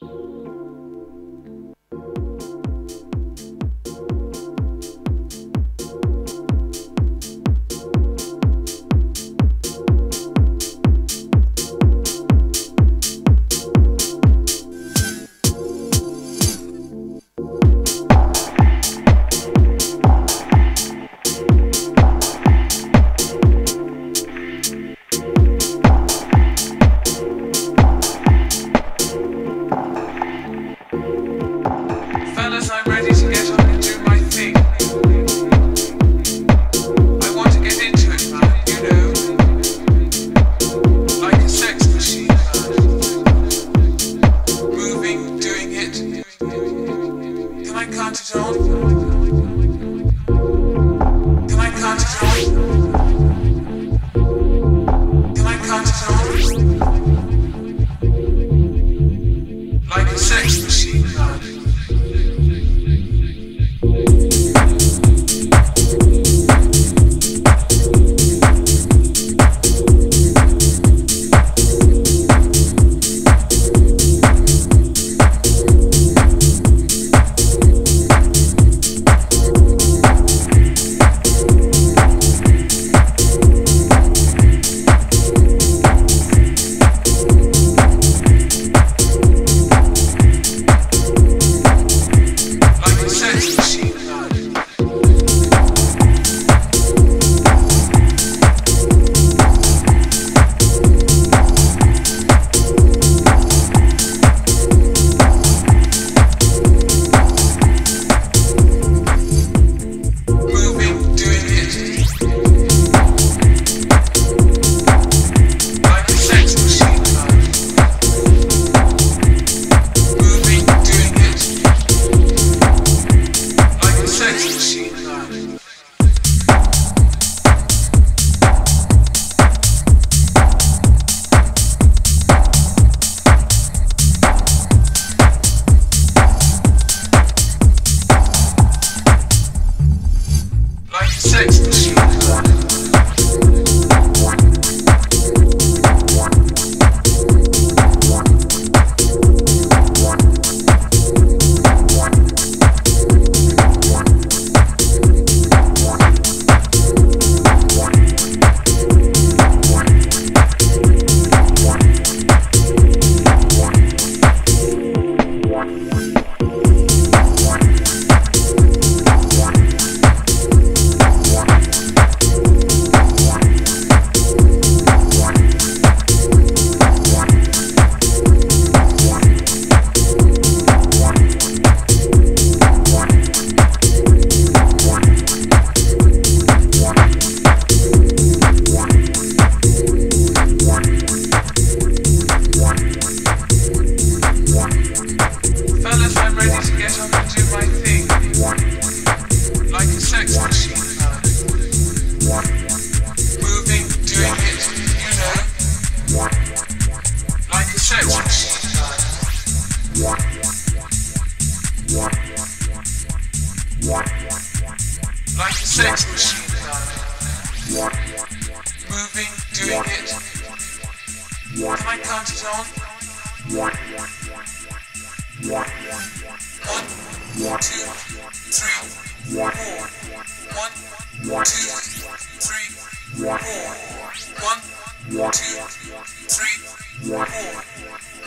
you Like a sex machine gun. Moving, doing it. With my counters on. One, two, three, four. One, two, three, four. One, two, three, four.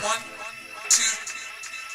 One,